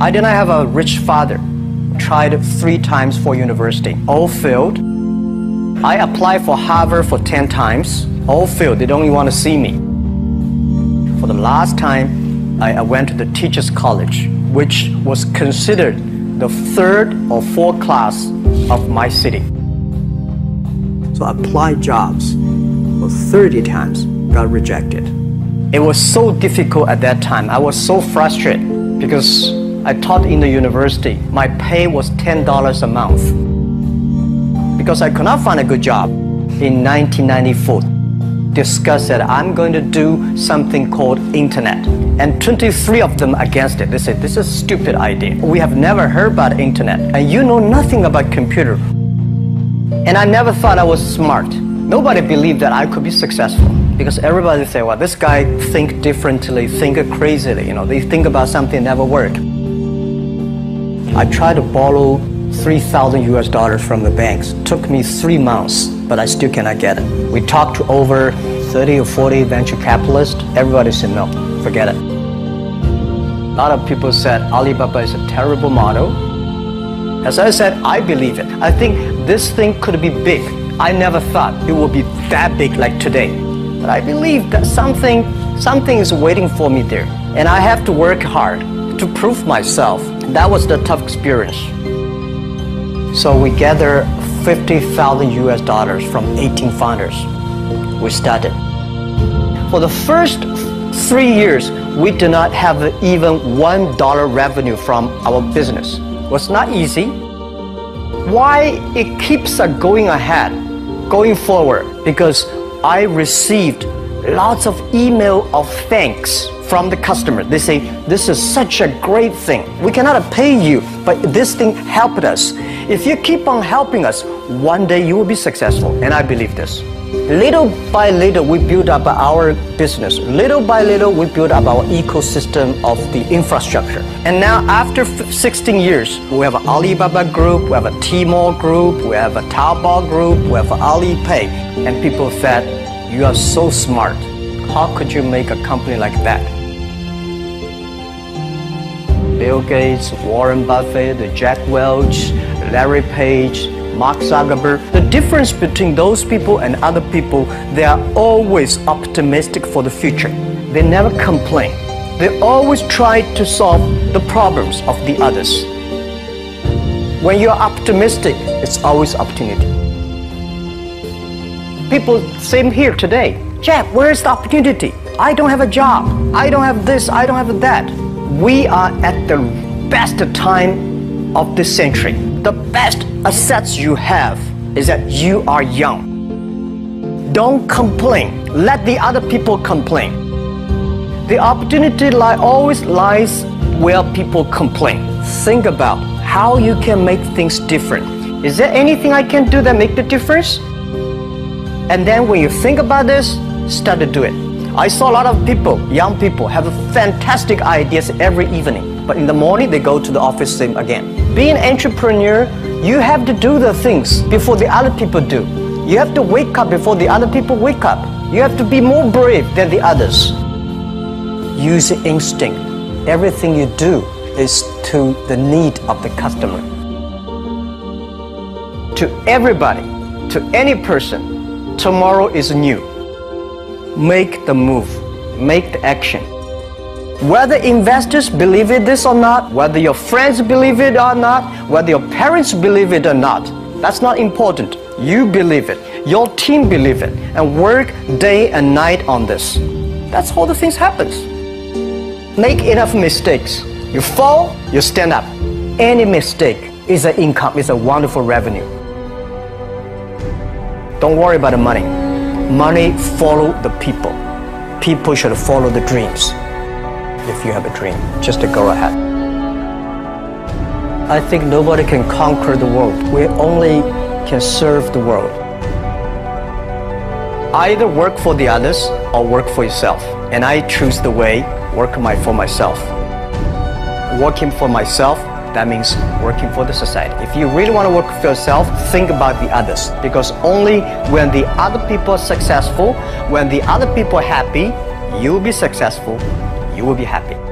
I did not have a rich father. Tried three times for university, all failed. I applied for Harvard for 10 times, all failed. They don't even want to see me. For the last time, I, went to the teachers' college, which was considered the third or fourth class of my city. So I applied jobs for 30 times, got rejected. It was so difficult at that time. I was so frustrated because I taught in the university. My pay was $10 a month. Because I could not find a good job in 1994, discussed that I'm going to do something called internet. And 23 of them against it. They said, this is a stupid idea. We have never heard about internet. And you know nothing about computer. And I never thought I was smart. Nobody believed that I could be successful because everybody say, well, this guy think differently, think crazily. You know, they think about something never work. I tried to borrow 3,000 US dollars from the banks. Took me three months, but I still cannot get it. We talked to over 30 or 40 venture capitalists. Everybody said no, forget it. A lot of people said Alibaba is a terrible model. As I said, I believe it. I think this thing could be big. I never thought it would be that big like today. But I believe that something, something is waiting for me there. And I have to work hard to prove myself. That was the tough experience. So we gathered 50,000 US dollars from 18 founders. We started. For the first three years, we did not have even one dollar revenue from our business. It was not easy. Why it keeps going ahead, going forward? Because I received lots of email of thanks from the customer. They say, this is such a great thing. We cannot pay you, but this thing helped us. If you keep on helping us, one day you will be successful. And I believe this. Little by little, we build up our business. Little by little, we build up our ecosystem of the infrastructure. And now, after 16 years, we have an Alibaba group, we have a Tmall group, we have a Taobao group, we have Alipay. And people said, you are so smart. How could you make a company like that? Bill Gates, Warren Buffett, Jack Welch, Larry Page, Mark Zuckerberg. The difference between those people and other people, they are always optimistic for the future. They never complain. They always try to solve the problems of the others. When you're optimistic, it's always opportunity. People, same here today. Jeff, where's the opportunity? I don't have a job. I don't have this. I don't have that. We are at the best time of this century. The best assets you have is that you are young. Don't complain. Let the other people complain. The opportunity lie, always lies where people complain. Think about how you can make things different. Is there anything I can do that make the difference? And then when you think about this, start to do it. I saw a lot of people, young people, have fantastic ideas every evening. But in the morning, they go to the office same again. Being an entrepreneur, you have to do the things before the other people do. You have to wake up before the other people wake up. You have to be more brave than the others. Use instinct. Everything you do is to the need of the customer. To everybody, to any person, tomorrow is new. Make the move, make the action. Whether investors believe it this or not, whether your friends believe it or not, whether your parents believe it or not, that's not important. You believe it, your team believe it, and work day and night on this. That's how the things happens. Make enough mistakes. You fall, you stand up. Any mistake is an income, is a wonderful revenue. Don't worry about the money. Money follow the people. People should follow the dreams. If you have a dream, just go ahead. I think nobody can conquer the world. We only can serve the world. Either work for the others or work for yourself. And I choose the way work my, for myself. Working for myself that means working for the society. If you really want to work for yourself, think about the others. Because only when the other people are successful, when the other people are happy, you will be successful, you will be happy.